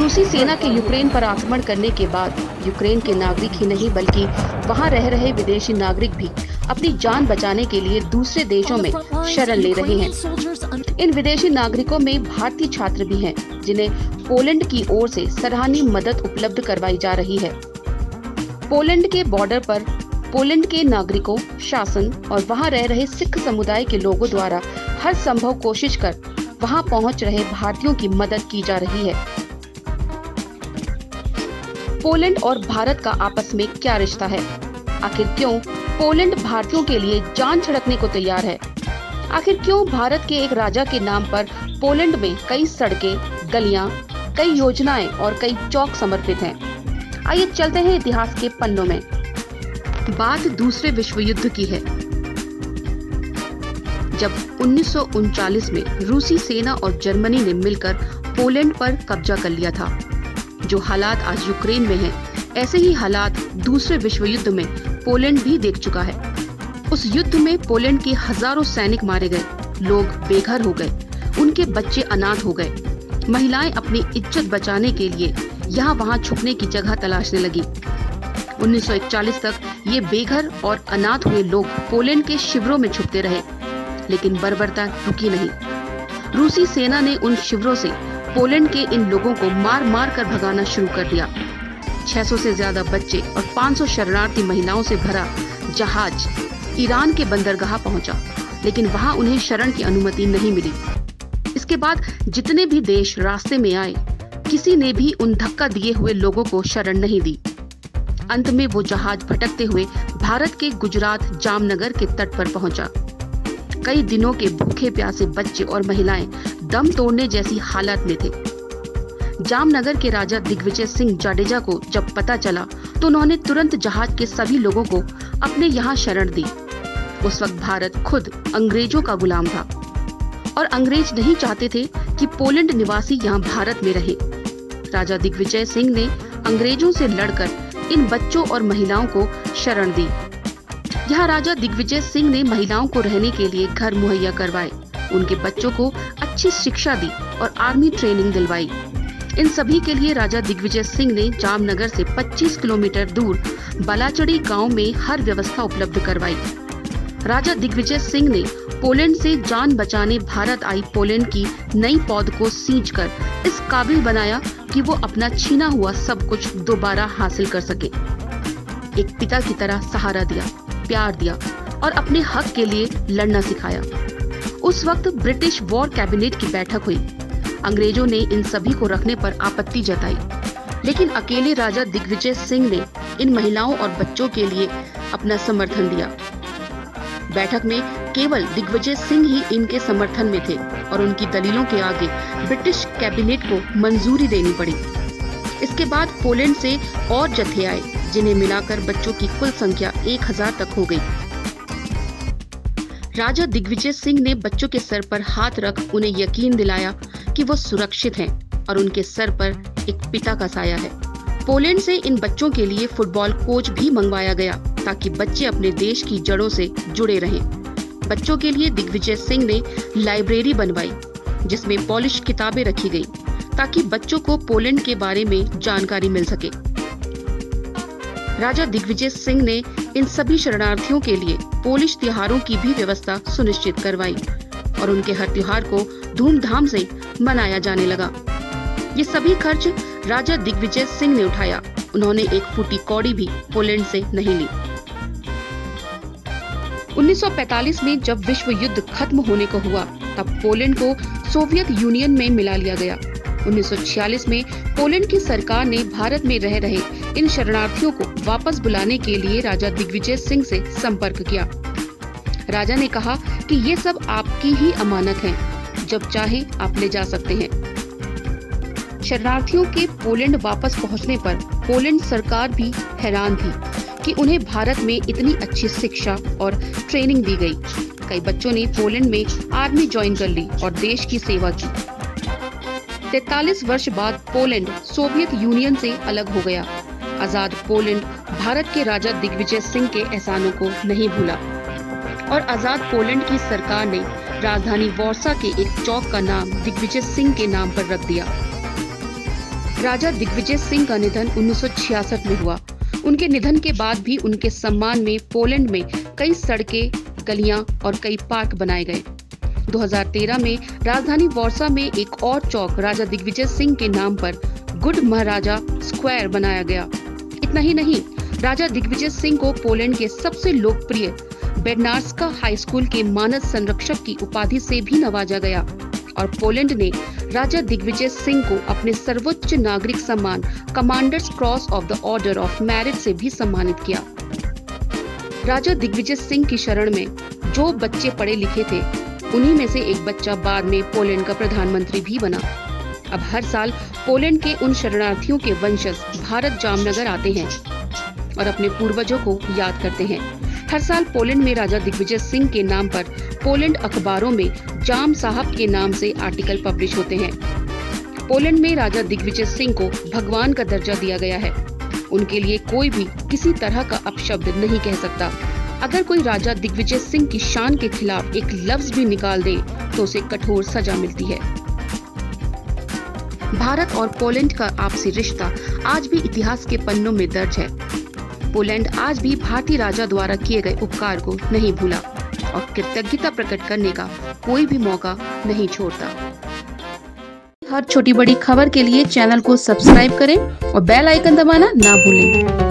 रूसी सेना के यूक्रेन पर आक्रमण करने के बाद यूक्रेन के नागरिक ही नहीं, बल्कि वहाँ रह रहे विदेशी नागरिक भी अपनी जान बचाने के लिए दूसरे देशों में शरण ले रहे हैं। इन विदेशी नागरिकों में भारतीय छात्र भी हैं, जिन्हें पोलैंड की ओर से सराहनीय मदद उपलब्ध करवाई जा रही है। पोलैंड के बॉर्डर पर पोलैंड के नागरिकों, शासन और वहाँ रह रहे सिख समुदाय के लोगों द्वारा हर संभव कोशिश कर वहाँ पहुँच रहे भारतीयों की मदद की जा रही है। पोलैंड और भारत का आपस में क्या रिश्ता है? आखिर क्यों पोलैंड भारतीयों के लिए जान छिड़कने को तैयार है? आखिर क्यों भारत के एक राजा के नाम पर पोलैंड में कई सड़कें, गलियाँ, कई योजनाएँ और कई चौक समर्पित हैं? आइए चलते हैं इतिहास के पन्नों में। बात दूसरे विश्व युद्ध की है। जब उन्नीस में रूसी सेना और जर्मनी ने मिलकर पोलैंड पर कब्जा कर लिया था जो हालात आज यूक्रेन में हैं, ऐसे ही हालात दूसरे विश्व युद्ध में पोलैंड भी देख चुका है। उस युद्ध में पोलैंड के हज़ारों सैनिक मारे गए लोग बेघर हो गए उनके बच्चे अनाथ हो गए। महिलाएँ अपनी इज़्ज़त बचाने के लिए यहाँ वहाँ छुपने की जगह तलाशने लगी। 1941 तक ये बेघर और अनाथ हुए लोग पोलैंड के शिविरों में छुपते रहे लेकिन बर्बरता रुकी नहीं। रूसी सेना ने उन शिविरों से पोलैंड के इन लोगों को मार मार कर भगाना शुरू कर दिया। 600 से ज़्यादा बच्चे और 500 शरणार्थी महिलाओं से भरा जहाज़ ईरान के बंदरगाह पहुँचा, लेकिन वहाँ उन्हें शरण की अनुमति नहीं मिली। इसके बाद जितने भी देश रास्ते में आए किसी ने भी उन धक्का दिए हुए लोगों को शरण नहीं दी। अंत में वो जहाज़ भटकते हुए भारत के गुजरात जामनगर के तट पर पहुँचा। कई दिनों के भूखे प्यासे बच्चे और महिलाएँ दम तोड़ने जैसी हालत में थे। जामनगर के राजा दिग्विजय सिंह जाडेजा को जब पता चला तो उन्होंने तुरंत जहाज़ के सभी लोगों को अपने यहाँ शरण दी। उस वक्त भारत खुद अंग्रेज़ों का गुलाम था। और अंग्रेज़ नहीं चाहते थे कि पोलैंड निवासी यहाँ भारत में रहे। राजा दिग्विजय सिंह ने अंग्रेज़ों से लड़कर इन बच्चों और महिलाओं को शरण दी। यहाँ राजा दिग्विजय सिंह ने महिलाओं को रहने के लिए घर मुहैया करवाए। उनके बच्चों को अच्छी शिक्षा दी और आर्मी ट्रेनिंग दिलवाई। इन सभी के लिए राजा दिग्विजय सिंह ने जामनगर से 25 किलोमीटर दूर बलाचड़ी गाँव में हर व्यवस्था उपलब्ध करवाई। राजा दिग्विजय सिंह ने पोलैंड से जान बचाने भारत आई पोलैंड की नई पौध को सींच कर इस काबिल बनाया कि वो अपना छीना हुआ सब कुछ दोबारा हासिल कर सके। एक पिता की तरह सहारा दिया। प्यार दिया और अपने हक के लिए लड़ना सिखाया। उस वक्त ब्रिटिश वॉर कैबिनेट की बैठक हुई। अंग्रेज़ों ने इन सभी को रखने पर आपत्ति जताई। लेकिन अकेले राजा दिग्विजय सिंह ने इन महिलाओं और बच्चों के लिए अपना समर्थन दिया। बैठक में केवल दिग्विजय सिंह ही इनके समर्थन में थे और उनकी दलीलों के आगे ब्रिटिश कैबिनेट को मंजूरी देनी पड़ी। इसके बाद पोलैंड से और जत्थे आए। जिन्हें मिलाकर बच्चों की कुल संख्या एक हज़ार तक हो गई। राजा दिग्विजय सिंह ने बच्चों के सर पर हाथ रख उन्हें यकीन दिलाया कि वो सुरक्षित हैं और उनके सर पर एक पिता का साया है पोलैंड से इन बच्चों के लिए फुटबॉल कोच भी मंगवाया गया ताकि बच्चे अपने देश की जड़ों से जुड़े रहें। बच्चों के लिए दिग्विजय सिंह ने लाइब्रेरी बनवाई, जिसमें पॉलिश किताबें रखी गई ताकि बच्चों को पोलैंड के बारे में जानकारी मिल सके राजा दिग्विजय सिंह ने इन सभी शरणार्थियों के लिए पोलिश त्योहारों की भी व्यवस्था सुनिश्चित करवाई और उनके हर त्योहार को धूमधाम से मनाया जाने लगा। ये सभी खर्च राजा दिग्विजय सिंह ने उठाया। उन्होंने एक फूटी कौड़ी भी पोलैंड से नहीं ली। 1945 में जब विश्व युद्ध खत्म होने को हुआ, तब पोलैंड को सोवियत यूनियन में मिला लिया गया। 1946 में पोलैंड की सरकार ने भारत में रह रहे इन शरणार्थियों को वापस बुलाने के लिए राजा दिग्विजय सिंह से संपर्क किया। राजा ने कहा कि ये सब आपकी ही अमानत है, जब चाहे आप ले जा सकते हैं। शरणार्थियों के पोलैंड वापस पहुँचने पर पोलैंड सरकार भी हैरान थी कि उन्हें भारत में इतनी अच्छी शिक्षा और ट्रेनिंग दी गई। कई बच्चों ने पोलैंड में आर्मी ज्वाइन कर ली और देश की सेवा की। तैतालीस वर्ष बाद पोलैंड सोवियत यूनियन से अलग हो गया। आज़ाद पोलैंड भारत के राजा दिग्विजय सिंह के एहसानों को नहीं भूला। और आज़ाद पोलैंड की सरकार ने राजधानी वॉर्सा के एक चौक का नाम दिग्विजय सिंह के नाम पर रख दिया। राजा दिग्विजय सिंह का निधन 1966 में हुआ। उनके निधन के बाद भी उनके सम्मान में पोलैंड में कई सड़कें, गलियाँ और कई पार्क बनाए गए। 2013 में राजधानी वॉर्सा में एक और चौक राजा दिग्विजय सिंह के नाम पर गुड महाराजा स्क्वायर बनाया गया। इतना ही नहीं, राजा दिग्विजय सिंह को पोलैंड के सबसे लोकप्रिय बेडनार्स्का हाई स्कूल के मानस संरक्षक की उपाधि से भी नवाजा गया और पोलैंड ने राजा दिग्विजय सिंह को अपने सर्वोच्च नागरिक सम्मान commanders cross of the order of merit से भी सम्मानित किया। राजा दिग्विजय सिंह की शरण में जो बच्चे पढ़े लिखे थे, उन्हीं में से एक बच्चा बाद में पोलैंड का प्रधानमंत्री भी बना। अब हर साल पोलैंड के उन शरणार्थियों के वंशज भारत जामनगर आते हैं और अपने पूर्वजों को याद करते हैं। हर साल पोलैंड में राजा दिग्विजय सिंह के नाम पर पोलैंड अखबारों में जाम साहब के नाम से आर्टिकल पब्लिश होते हैं। पोलैंड में राजा दिग्विजय सिंह को भगवान का दर्जा दिया गया है। उनके लिए कोई भी किसी तरह का अपशब्द नहीं कह सकता। अगर कोई राजा दिग्विजय सिंह की शान के खिलाफ एक लफ्ज भी निकाल दे तो उसे कठोर सजा मिलती है। भारत और पोलैंड का आपसी रिश्ता आज भी इतिहास के पन्नों में दर्ज है। पोलैंड आज भी भारतीय राजा द्वारा किए गए उपकार को नहीं भूला और कृतज्ञता प्रकट करने का कोई भी मौका नहीं छोड़ता। हर छोटी बड़ी खबर के लिए चैनल को सब्सक्राइब करें और बेल आइकन दबाना ना भूलें।